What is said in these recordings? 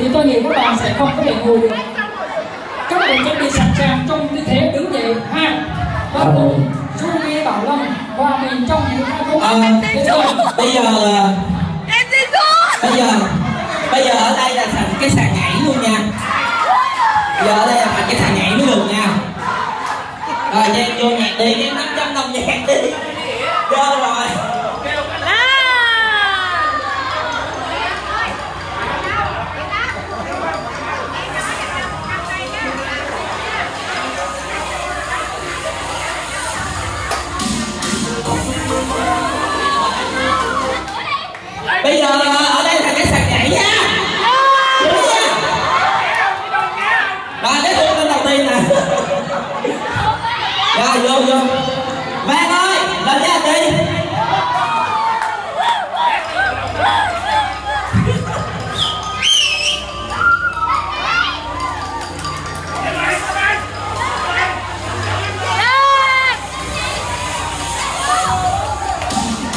thì tôi nghĩ các bạn sẽ không có thể ngồi được. Các bạn chuẩn bị sẵn sàng trong tư thế đứng dậy. Ha. Bắt đầu. Ruby Bảo Lâm hòa mình trong những ca khúc Ờ, Thế rồi bây giờ là bây giờ bây giờ ở đây là thành cái sàn nhảy luôn nha. Giờ ở đây là thành cái sàn nhảy mới được nha. Rồi Giang vô nhạc đi năm trăm đồng nhạc đi. Vô rồi bây giờ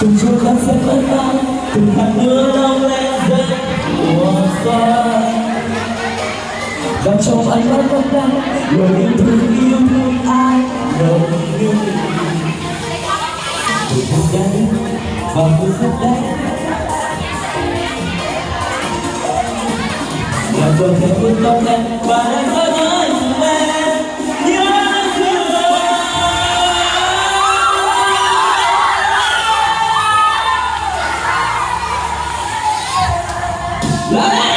từng chút cà phê bên tan từng hạt mưa đông lên rơi mùa xuân và trong ánh mắt vấp đau lời yêu thương yêu thương ai đâu như từ phút đấy và từ phút đấy là vợ theo bước tóc em và đang Amen.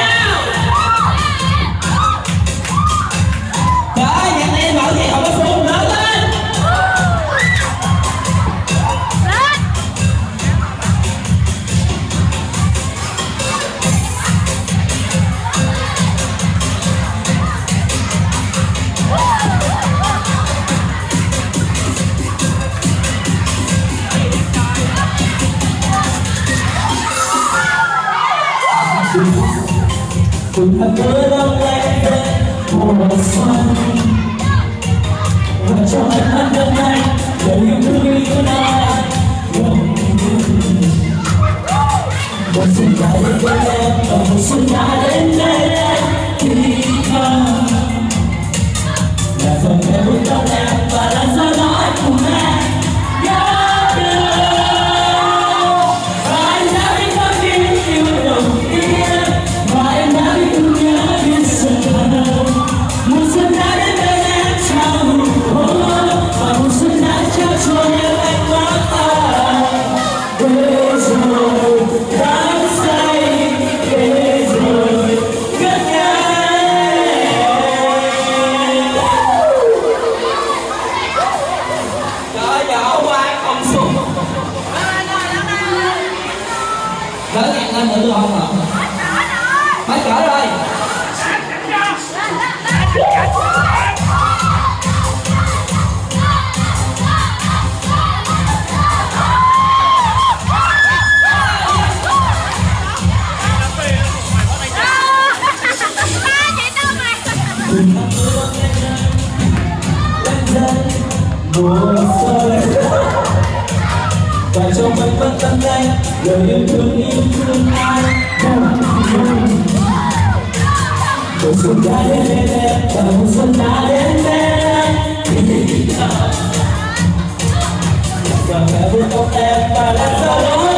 Cùng hạt mưa đông lên mùa xuân Và cho anh mắt đêm nay để yêu thương yêu ai Một xuân đã đến với em và một xuân đã đến đây cỡ ngàn lên nữa được không ạ? Phải cỡ rồi trong tận tâm đây lời yêu thương yêu thương ai không một xuân đã đến đây em và mùa xuân đã đến đây em và cả bước tóc em và là sao đó